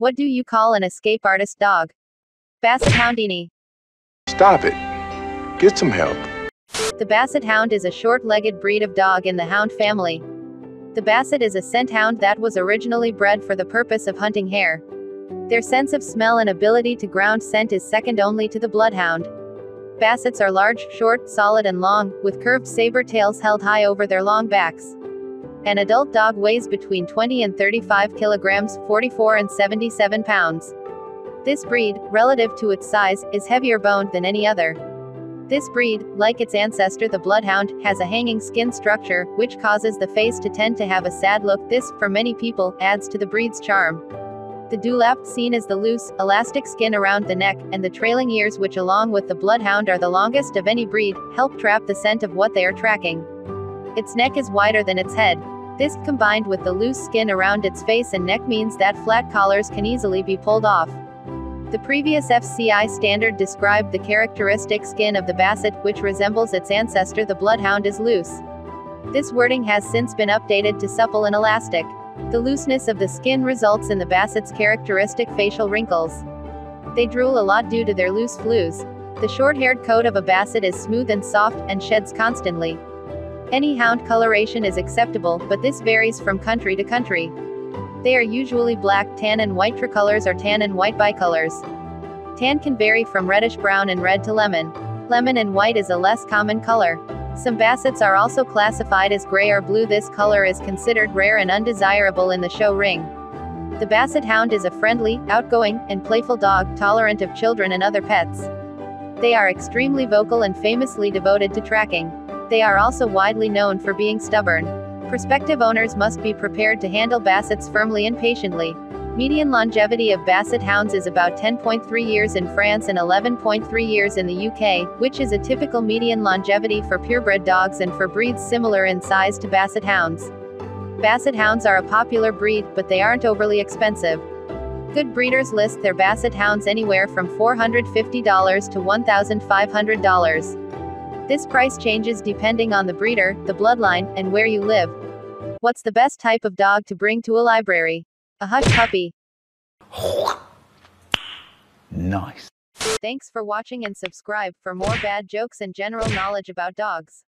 What do you call an escape artist dog? Basset Houndini. Stop it. Get some help. The Basset Hound is a short-legged breed of dog in the hound family. The Basset is a scent hound that was originally bred for the purpose of hunting hare. Their sense of smell and ability to ground scent is second only to the bloodhound. Bassets are large, short, solid and long, with curved saber tails held high over their long backs. An adult dog weighs between 20 and 35 kilograms, 44 and 77 pounds. This breed, relative to its size, is heavier boned than any other. This breed, like its ancestor the bloodhound, has a hanging skin structure, which causes the face to tend to have a sad look. This, for many people, adds to the breed's charm. The dewlap, seen as the loose, elastic skin around the neck, and the trailing ears which along with the bloodhound are the longest of any breed, help trap the scent of what they are tracking. Its neck is wider than its head. This, combined with the loose skin around its face and neck means that flat collars can easily be pulled off. The previous FCI standard described the characteristic skin of the Basset, which resembles its ancestor the Bloodhound is loose. This wording has since been updated to supple and elastic. The looseness of the skin results in the Basset's characteristic facial wrinkles. They drool a lot due to their loose flews. The short-haired coat of a Basset is smooth and soft, and sheds constantly. Any hound coloration is acceptable, but this varies from country to country. They are usually black, tan and white tricolors or tan and white bicolors. Tan can vary from reddish brown and red to lemon. Lemon and white is a less common color. Some bassets are also classified as gray or blue. This color is considered rare and undesirable in the show ring. The Basset Hound is a friendly, outgoing, and playful dog, tolerant of children and other pets. They are extremely vocal and famously devoted to tracking. They are also widely known for being stubborn. Prospective owners must be prepared to handle Bassets firmly and patiently. Median longevity of Basset hounds is about 10.3 years in France and 11.3 years in the UK, which is a typical median longevity for purebred dogs and for breeds similar in size to Basset hounds. Basset hounds are a popular breed, but they aren't overly expensive. Good breeders list their Basset hounds anywhere from $450 to $1,500. This price changes depending on the breeder, the bloodline, and where you live. What's the best type of dog to bring to a library? A hush puppy. Nice. Thanks for watching and subscribe for more bad jokes and general knowledge about dogs.